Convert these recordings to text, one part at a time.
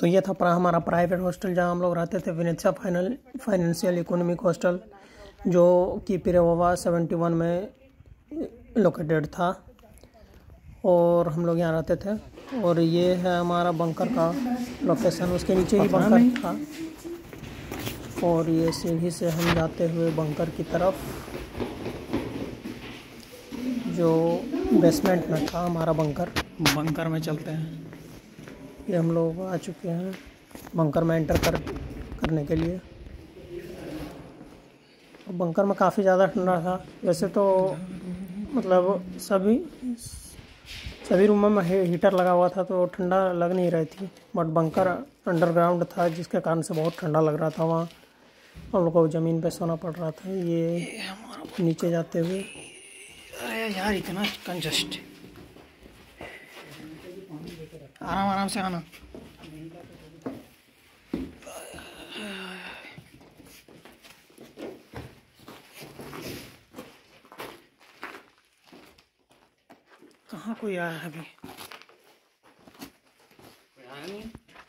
तो ये था हमारा प्राइवेट हॉस्टल जहाँ हम लोग रहते थे Vinnytsia final financial economic hostel जो कि पिरेवा सेवेंटी वन में लोकेटेड था। और हम लोग यहाँ रहते थे। और ये है हमारा बंकर का लोकेशन उसके नीचे ही बंकर था। और ये सीढ़ी से हम जाते हुए बंकर की तरफ़ जो बेसमेंट में था हमारा बंकर बंकर में चलते हैं। ये हम लोग आ चुके हैं बंकर में एंटर कर, करने के लिए। बंकर में काफ़ी ज़्यादा ठंडा था। वैसे तो मतलब सभी सभी रूमों में हीटर लगा हुआ था तो ठंडा लग नहीं रही थी। बट बंकर अंडरग्राउंड था, जिसके कारण से बहुत ठंडा लग रहा था वहाँ। हम लोग को ज़मीन पे सोना पड़ रहा था। ये नीचे जाते हुए। यार, इतना कंजस्ट आराम आराम से आना कहाँ कोई आया है अभी?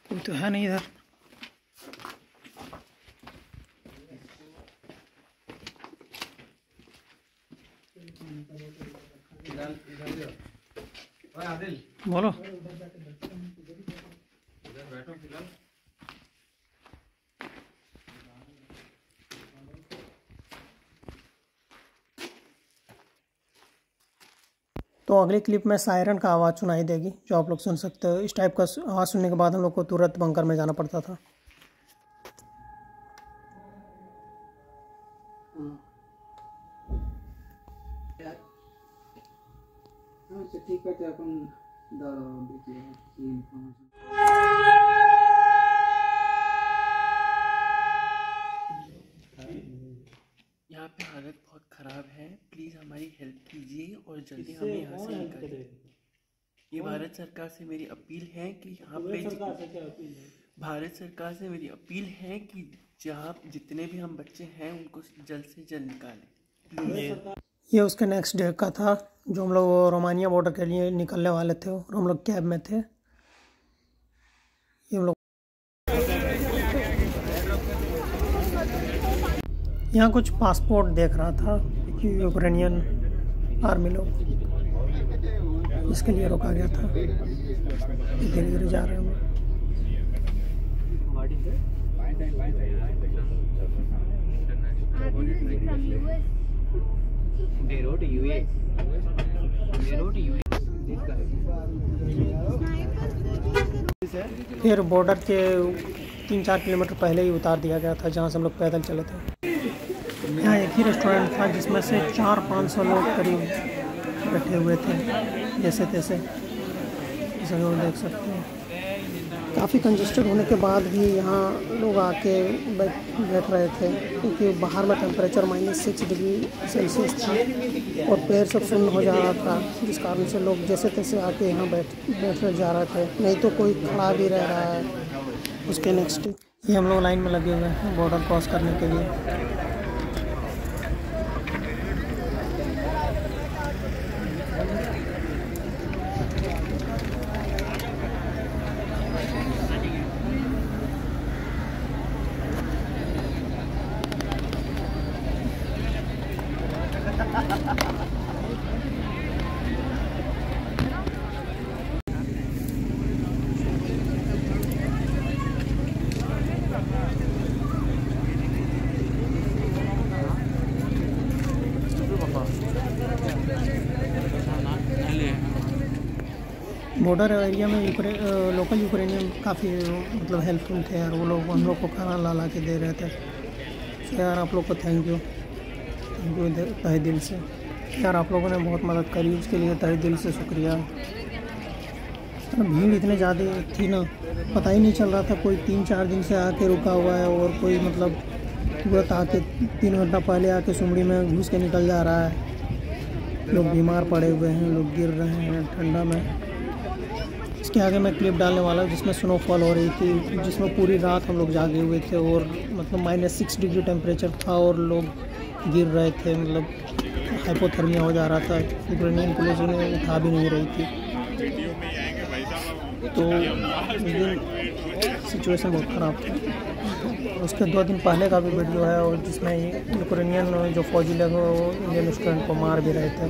कोई तो है नहीं इधर। बोलो। तो अगली क्लिप में सायरन का आवाज़ सुनाई देगी, जो आप लोग सुन सकते हो। इस टाइप का आवाज़ सुनने के बाद हम लोग को तुरंत बंकर में जाना पड़ता था। भारत सरकार से मेरी अपील है कि यहाँ पे भारत सरकार से मेरी अपील है कि जहाँ जितने भी हम बच्चे हैं उनको जल्द से जल्द निकालें। ये उसके नेक्स्ट डे का था जो हम लोग रोमानिया बॉर्डर के लिए निकलने वाले थे और हम लोग कैब में थे। ये हम लोग यहाँ कुछ पासपोर्ट देख रहा था कि यूक्रेनियन आर्मी लोग। इसके लिए रोका गया था। धीरे धीरे जा रहे हैं फिर बॉर्डर के तीन चार किलोमीटर पहले ही उतार दिया गया था, जहाँ से हम लोग पैदल चले थे। यहाँ एक ही रेस्टोरेंट था, जिसमें से चार पाँच सौ लोग करीब बैठे हुए थे। जैसे तैसे। लोग देख सकते हैं। काफ़ी कंजस्टेड होने के बाद भी यहाँ लोग आके बैठ बैठ रहे थे, क्योंकि बाहर में temperature minus six degree Celsius था और पैर सब सुन्न हो जा रहा था, जिस कारण से लोग जैसे तैसे आके यहाँ बैठ बैठ जा रहे थे। नहीं तो कोई खड़ा भी रह रहा है। उसके नेक्स्ट ये हम लोग लाइन में लगे हुए हैं बॉर्डर क्रॉस करने के लिए। बॉर्डर एरिया में यूक्रेन अ, लोकल यूक्रेनियन काफ़ी मतलब हेल्पफुल थे यार वो लोग। हम लोग को खाना ला ला के दे रहे थे। तो यार आप लोग को थैंक यू थैंक तहे दिल से। यार, आप लोगों ने बहुत मदद करी, उसके लिए तहे दिल से शुक्रिया। भीड़ इतने ज़्यादा थी ना, पता ही नहीं चल रहा था कोई तीन चार दिन से आके रुका हुआ है और कोई मतलब तुरंत आके तीन घंटा पहले आके सुमड़ी में घुस के निकल जा रहा है। लोग बीमार पड़े हुए हैं, लोग गिर रहे हैं, ठंडा में। इसके आगे मैं क्लिप डालने वाला हूँ, जिसमें स्नोफॉल हो रही थी, जिसमें पूरी रात हम लोग जागे हुए थे और मतलब माइनस सिक्स डिग्री टेम्परेचर था और लोग गिर रहे थे मतलब हाइपोथर्मिया हो जा रहा था यूक्रेनियन पुलिस उन्हें उठा भी नहीं रही थी। तो उस दिन सिचुएशन बहुत ख़राब था। उसके दो दिन पहले का भी वीडियो है और जिसमें यूक्रेनियन जो फौजी लोग हैं, वो इंडियन स्टूडेंट को मार भी रहे थे।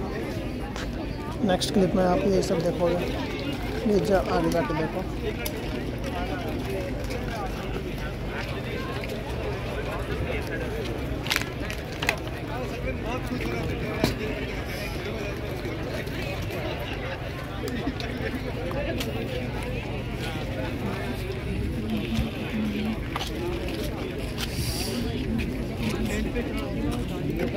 नेक्स्ट क्लिप में आप ये सब देखोगे। जा आगे जाके देखो।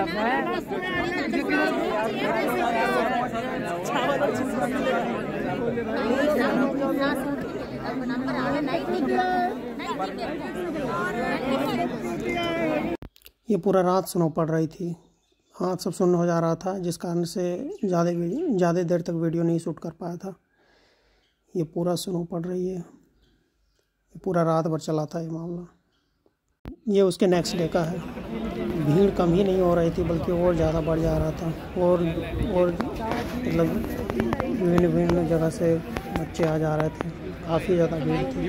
ये पूरा रात सुनो पड़ रही थी। हाथ सब सुन्न हो जा रहा था, जिस कारण से ज़्यादा ज़्यादा देर तक वीडियो नहीं शूट कर पाया था। ये पूरा सुनो पड़ रही है। पूरा रात भर चला था ये मामला। ये उसके नेक्स्ट डे का है। भीड़ कम ही नहीं हो रही थी बल्कि और ज़्यादा बढ़ जा रहा था। और और मतलब विभिन्न विभिन्न जगह से बच्चे आ जा रहे थे। काफ़ी ज़्यादा भीड़ थी।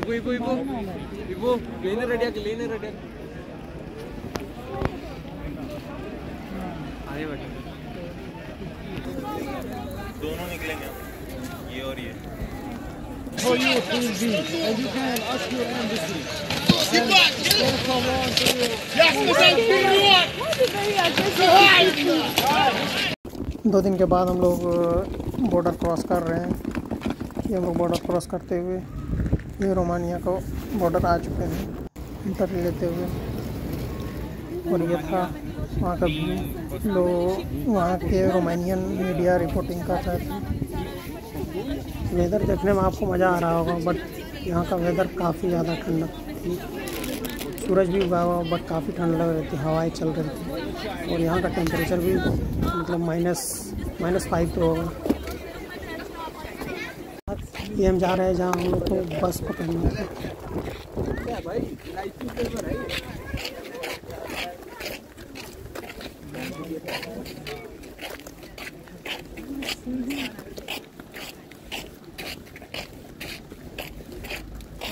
दोनों निकलेंगे। ये और ये। दो दिन के बाद हम लोग बॉर्डर क्रॉस कर रहे हैं। ये हम लोग बॉर्डर क्रॉस करते हुए, ये रोमानिया को बॉर्डर आ चुके हैं इंटरव्यू लेते हुए। और ये था वहाँ का व्यू लोग वहाँ के रोमानियन मीडिया रिपोर्टिंग कर रहे थे। वेदर देखने में आपको मज़ा आ रहा होगा बट यहाँ का वेदर काफ़ी ज़्यादा ठंडा। सूरज भी उगा हुआ, बट काफ़ी ठंड लग रही थी, हवाएँ चल रही थी। और यहाँ का टेम्परेचर भी मतलब माइनस माइनस फाइव तो होगा। ये हम जा रहे हैं जहाँ हम लोग को बस पकड़ना है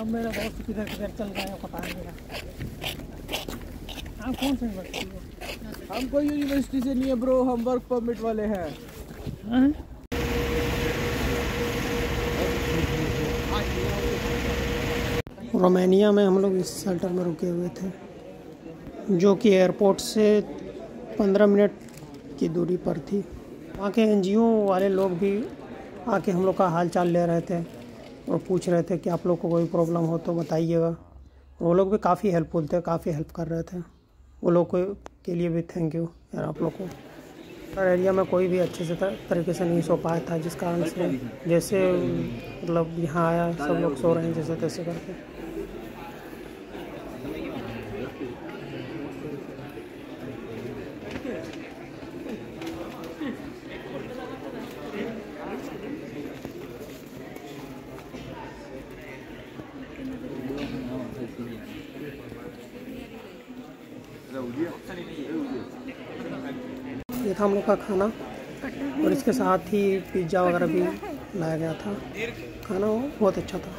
मेरा दोस्त किधर किधर चल रहा है, पता नहीं आप कौन से यूनिवर्सिटी हो हमको यूनिवर्सिटी से नहीं है ब्रो हम वर्क परमिट वाले हैं। हाँ? रोमानिया में हम लोग इस शेल्टर में रुके हुए थे जो कि एयरपोर्ट से पंद्रह मिनट की दूरी पर थी। वहाँ के एनजीओ वाले लोग भी आके हम लोग का हाल चाल ले रहे थे और पूछ रहे थे कि आप लोग को कोई प्रॉब्लम हो तो बताइएगा। वो लोग भी काफ़ी हेल्पफुल थे काफ़ी हेल्प कर रहे थे। वो लोग को लिए भी थैंक यू यार आप लोग को। हर एरिया में कोई भी अच्छे से तरीके से नहीं सो पाया था, जिस कारण से जैसे मतलब यहाँ आया, सब लोग सो रहे हैं जैसे तैसे करके। था हम लोग का खाना। और इसके साथ ही पिज़्ज़ा वगैरह भी लाया गया था। खाना वो बहुत अच्छा था।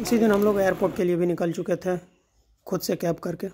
इसी दिन हम लोग एयरपोर्ट के लिए भी निकल चुके थे खुद से कैब करके।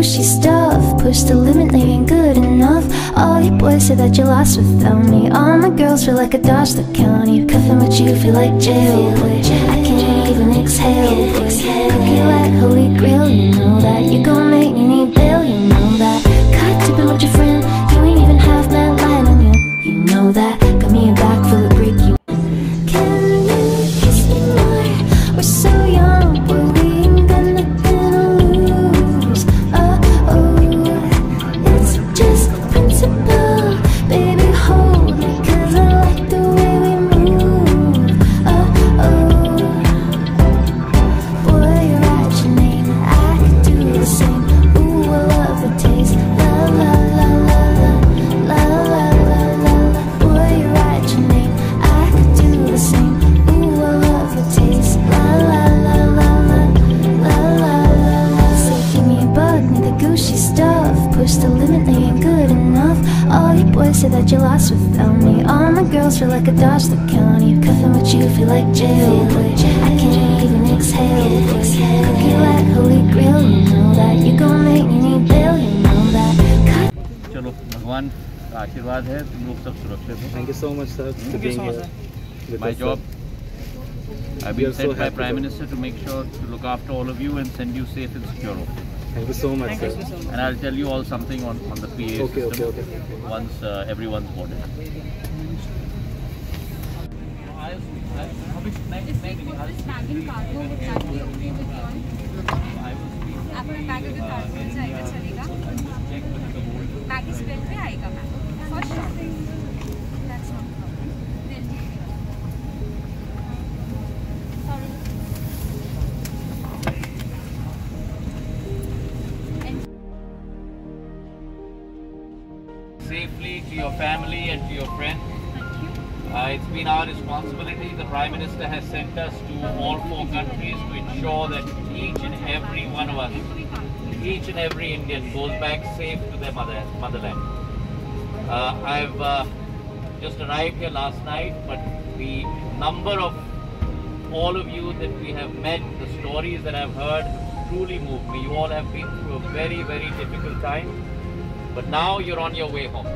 Pushy stuff, Push the limit, they ain't good enough. All you boys say that you're lost without me. All my girls feel like a dodge the county Cuffing with you feel like jail, boy I can't even exhale, boy Cookie like holy grail, you know that You gon' make me All my girls feel like I dodged the county. Cuffing with you feel like jail. Boy. I can't even exhale. Boy. Cookie like holy grail, you know that. You gon' make me need bail, you know that. Cut चलो भगवान का आशीर्वाद है तुम लोग सब सुरक्षित हो Thank you so much, sir, for Thank you being so much, here. sir. with my us, sir. job I've We been are so sent by happy, Prime sir. Minister to make sure to look after all of you and send you safe and secure home. Thank you so much, Thank sir. you so much. And I'll tell you all something on, on the PA Okay, okay, system okay. once uh, everyone's boarded. आपका bag अगर cargo में जाएगा चलेगा इस belt पे आएगा ma'am for sure Been our responsibility. The Prime Minister has sent us to all four countries to ensure that each and every one of us, each and every Indian goes back safe to their mother, motherland. Uh, I've uh, just arrived here last night, but the number of all of you that we have met, the stories that I've heard, truly moved me. You all have been through a very, very difficult time, but now you're on your way home.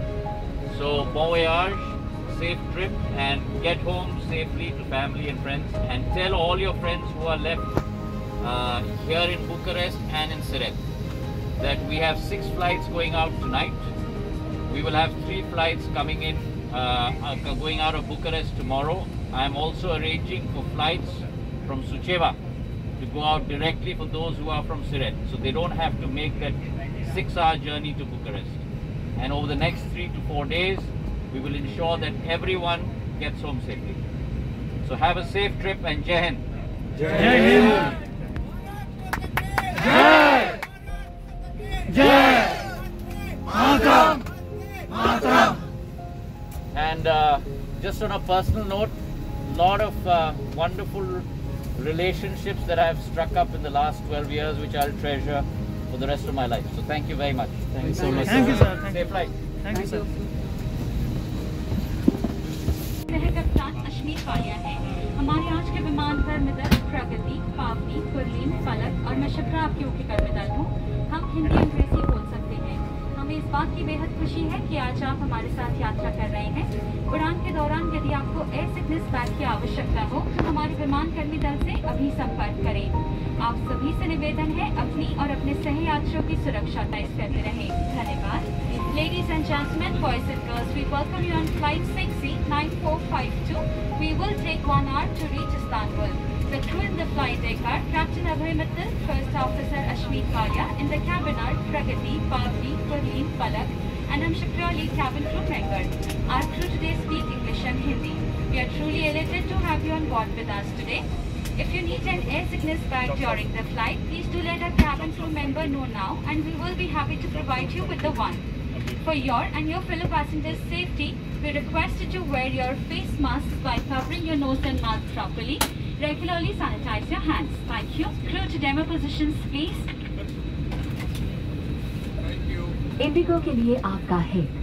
So, bon voyage, safe trip, and get home safely to family and friends. And tell all your friends who are left uh, here in Bucharest and in Siret that we have six flights going out tonight. We will have three flights coming in, uh, uh, going out of Bucharest tomorrow. I am also arranging for flights from Suceava to go out directly for those who are from Siret, so they don't have to make that six-hour journey to Bucharest. And over the next three to four days, we will ensure that everyone gets home safely. So have a safe trip and Jai Hind. Jai Hind. Jai. Jai. Mataram. And uh, just on a personal note, a lot of uh, wonderful relationships that I have struck up in the last 12 years, which I'll treasure for the rest of my life. So thank you very much. Thank, thank you so much. Thank sir. you, sir. Thank Safe you. flight. Thank, thank you, sir. सह कप्तान अश्मीत वालिया है। हमारे आज के विमान पर मिदल प्रगति पावनी कुरलीन, फलक और मैं शिप्रा आपकी ओके कर मिदल हूँ। हम हिंदी, अंग्रेज़ी बोल सकते हैं। हमें इस बात की बेहद खुशी है कि आज आप हमारे साथ यात्रा कर रहे हैं। उड़ान के दौरान यदि आपको एयर सिकनेस बैग की आवश्यकता हो तो हमारे विमान कर्मी दल से अभी संपर्क करें। आप सभी से निवेदन है, अपनी और अपने सह यात्रियों की सुरक्षा तय करते रहें। धन्यवाद। Ladies and gentlemen, boys and girls, we welcome you on flight 6C9452. We will take one hour to reach Istanbul. The crew in the flight deck are Captain Abhay Mittal, First Officer Ashmeet Walia, in the cabin are Pragati, Pavni, Kurleen, Palak, and I'm Shakrali, cabin crew member. Our crew today speak English and Hindi. We are truly elated to have you on board with us today. If you need an air sickness bag during the flight, please do let our cabin crew member know now and we will be happy to provide you with the one. For your and your fellow passengers' safety, we request you to wear your face masks by covering your nose and mouth properly. Regularly sanitize your hands. Thank you. Crew to demo positions, please. IndiGo के लिए आपका hit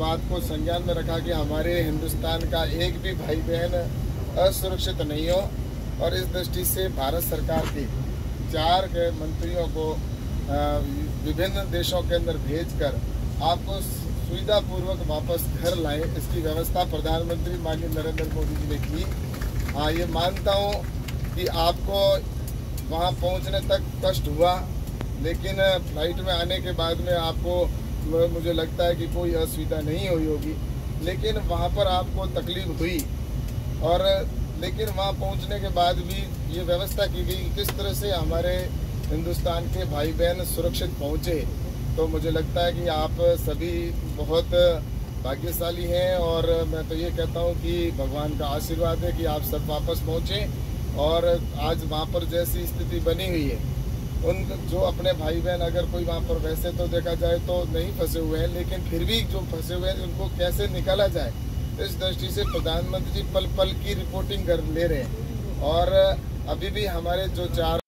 बात को संज्ञान में रखा कि हमारे हिंदुस्तान का एक भी भाई बहन असुरक्षित नहीं हो और इस दृष्टि से भारत सरकार की चार मंत्रियों को विभिन्न देशों के अंदर भेजकर आपको सुविधापूर्वक वापस घर लाए, इसकी व्यवस्था प्रधानमंत्री माननीय नरेंद्र मोदी जी ने की। हाँ ये मानता हूँ कि आपको वहाँ पहुँचने तक कष्ट हुआ, लेकिन फ़्लाइट में आने के बाद में आपको मुझे लगता है कि कोई असुविधा नहीं हुई होगी। लेकिन वहाँ पर आपको तकलीफ़ हुई। और लेकिन वहाँ पहुँचने के बाद भी ये व्यवस्था की गई कि किस तरह से हमारे हिंदुस्तान के भाई बहन सुरक्षित पहुँचे तो मुझे लगता है कि आप सभी बहुत भाग्यशाली हैं। और मैं तो ये कहता हूँ कि भगवान का आशीर्वाद है कि आप सब वापस पहुँचें। और आज वहाँ पर जैसी स्थिति बनी हुई है उन जो अपने भाई बहन अगर कोई वहाँ पर वैसे तो देखा जाए तो नहीं फंसे हुए हैं, लेकिन फिर भी जो फंसे हुए हैं, उनको कैसे निकाला जाए? इस दृष्टि से प्रधानमंत्री पल पल की रिपोर्टिंग कर ले रहे हैं। और अभी भी हमारे जो चार